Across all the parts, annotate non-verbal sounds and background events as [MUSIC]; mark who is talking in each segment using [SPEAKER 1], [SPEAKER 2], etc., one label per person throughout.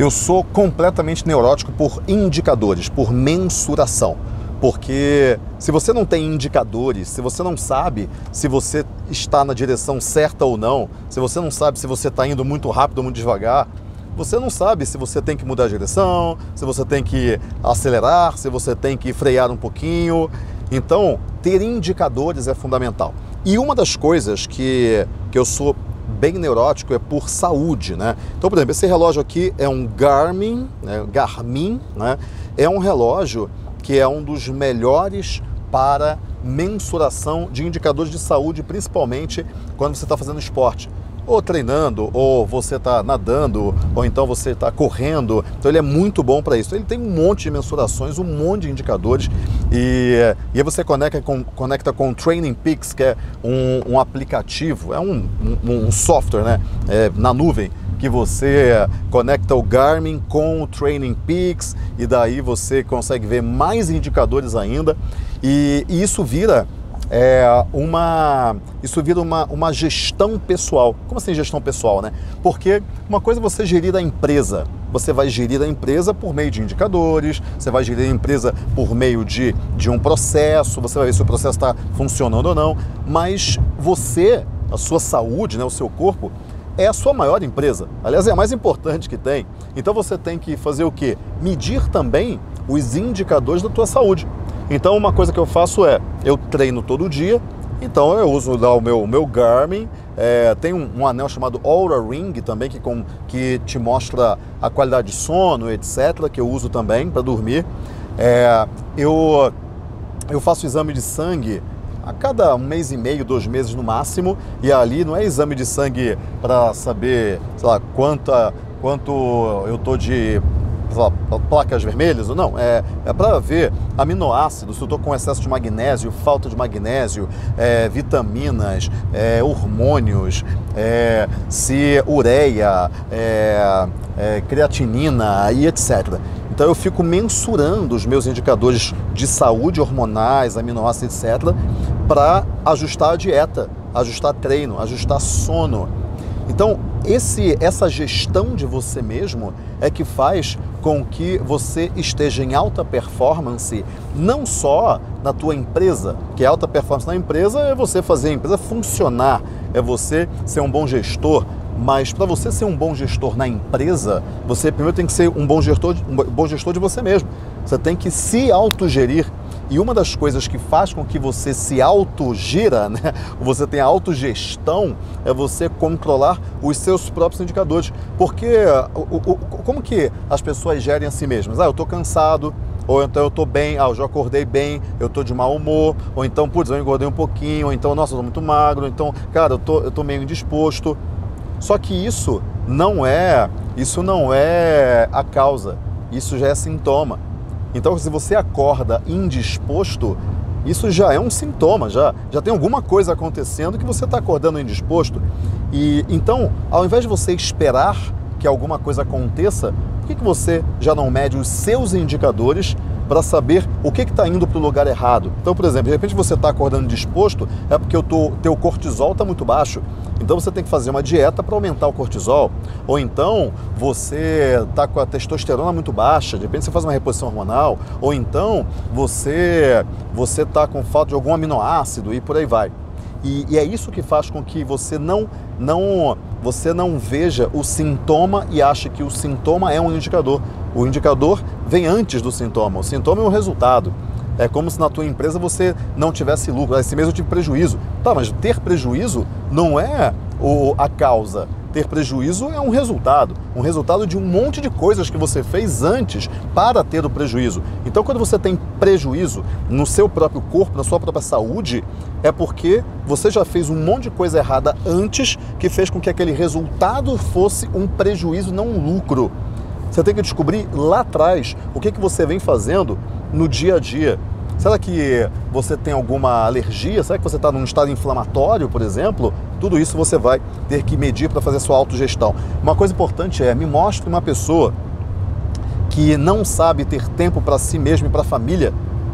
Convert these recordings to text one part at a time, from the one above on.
[SPEAKER 1] Eu sou completamente neurótico por indicadores, por mensuração. Porque se você não tem indicadores, se você não sabe se você está na direção certa ou não, se você não sabe se você está indo muito rápido ou muito devagar, você não sabe se você tem que mudar a direção, se você tem que acelerar, se você tem que frear um pouquinho. Então, ter indicadores é fundamental. E uma das coisas que, que eu sou bem neurótico é por saúde, né? Então, por exemplo, esse relógio aqui é um Garmin, né? Garmin, né? É um relógio que é um dos melhores para mensuração de indicadores de saúde, principalmente quando você está fazendo esporte ou treinando, ou você está nadando, ou então você está correndo. Então ele é muito bom para isso. Ele tem um monte de mensurações, um monte de indicadores e, e aí você conecta com, conecta com o Training Peaks, que é um, um aplicativo, é um, um, um software né, é, na nuvem que você conecta o Garmin com o Training Peaks e daí você consegue ver mais indicadores ainda e, e isso vira é uma, isso vira uma, uma gestão pessoal. Como assim gestão pessoal, né? Porque uma coisa é você gerir a empresa. Você vai gerir a empresa por meio de indicadores, você vai gerir a empresa por meio de, de um processo, você vai ver se o processo está funcionando ou não. Mas você, a sua saúde, né, o seu corpo, é a sua maior empresa. Aliás, é a mais importante que tem. Então você tem que fazer o quê? Medir também os indicadores da tua saúde. Então uma coisa que eu faço é, eu treino todo dia, então eu uso lá o meu, meu Garmin, é, tem um, um, anel chamado Aura Ring também, que, com, que te mostra a qualidade de sono, etc., que eu uso também para dormir. É, eu, eu faço exame de sangue a cada um mês e meio, dois meses no máximo, e ali não é exame de sangue para saber, sei lá, quanta, quanto eu tô de placas vermelhas, não, é, é para ver aminoácidos, se eu estou com excesso de magnésio, falta de magnésio, é, vitaminas, é, hormônios, é, se ureia, é, é, creatinina e etc. Então eu fico mensurando os meus indicadores de saúde hormonais, aminoácidos, etc., para ajustar a dieta, ajustar treino, ajustar sono. Então, esse, essa gestão de você mesmo é que faz com que você esteja em alta performance, não só na tua empresa, que alta performance na empresa é você fazer a empresa funcionar, é você ser um bom gestor, mas para você ser um bom gestor na empresa, você primeiro tem que ser um bom gestor, um bom gestor de você mesmo. Você tem que se autogerir. E uma das coisas que faz com que você se autogira, né? [LAUGHS] você tenha autogestão, é você controlar os seus próprios indicadores. Porque o, o, como que as pessoas gerem a si mesmas? Ah, eu estou cansado, ou então eu estou bem, ah, eu já acordei bem, eu estou de mau humor, ou então, putz, eu engordei um pouquinho, ou então, nossa, eu estou muito magro, então, cara, eu tô, eu tô meio indisposto. Só que isso não é, isso não é a causa, isso já é sintoma. Então, se você acorda indisposto, isso já é um sintoma, já, já tem alguma coisa acontecendo que você está acordando indisposto. E então, ao invés de você esperar que alguma coisa aconteça, por que, que você já não mede os seus indicadores para saber o que está indo para o lugar errado. Então, por exemplo, de repente você está acordando disposto, é porque o teu, teu cortisol está muito baixo. Então você tem que fazer uma dieta para aumentar o cortisol. Ou então você está com a testosterona muito baixa, de repente você faz uma reposição hormonal. Ou então você você está com falta de algum aminoácido e por aí vai. E, e, é isso que faz com que você não, não, você não veja o sintoma e ache que o sintoma é um indicador. O indicador vem antes do sintoma. O sintoma é o resultado. É como se na tua empresa você não tivesse lucro. Esse mês eu tive prejuízo. Tá, mas ter prejuízo não é o, a causa ter prejuízo é um resultado, um resultado de um monte de coisas que você fez antes para ter o prejuízo. Então, quando você tem prejuízo no seu próprio corpo, na sua própria saúde, é porque você já fez um monte de coisa errada antes que fez com que aquele resultado fosse um prejuízo, não um lucro. Você tem que descobrir lá atrás o que, que você vem fazendo no dia a dia Será que você tem alguma alergia? Será que você está num estado inflamatório, por exemplo? Tudo isso você vai ter que medir para fazer sua autogestão. Uma coisa importante é, me mostre uma pessoa que não sabe ter tempo para si mesmo e para a família,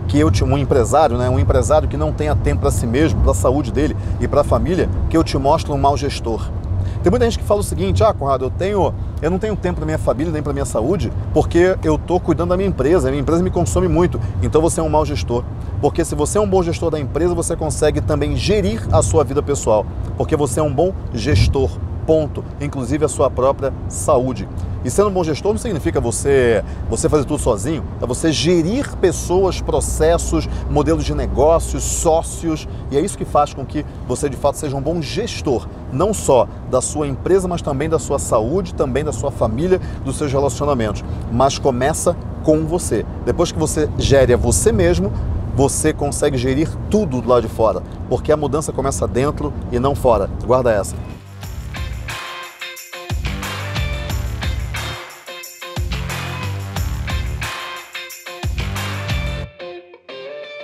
[SPEAKER 1] que eu te, um empresário, né, um empresário que não tenha tempo para si mesmo, para a saúde dele e para a família, que eu te mostro um mau gestor. Tem muita gente que fala o seguinte: ah, Conrado, eu tenho, eu não tenho tempo para minha família nem para minha saúde, porque eu estou cuidando da minha empresa, a minha empresa me consome muito. Então você é um mau gestor. Porque se você é um bom gestor da empresa, você consegue também gerir a sua vida pessoal, porque você é um bom gestor ponto, inclusive a sua própria saúde. E sendo um bom gestor não significa você, você fazer tudo sozinho, é você gerir pessoas, processos, modelos de negócios, sócios, e é isso que faz com que você de fato seja um bom gestor, não só da sua empresa, mas também da sua saúde, também da sua família, dos seus relacionamentos. Mas começa com você. Depois que você gere a você mesmo, você consegue gerir tudo do lado de fora, porque a mudança começa dentro e não fora. Guarda essa.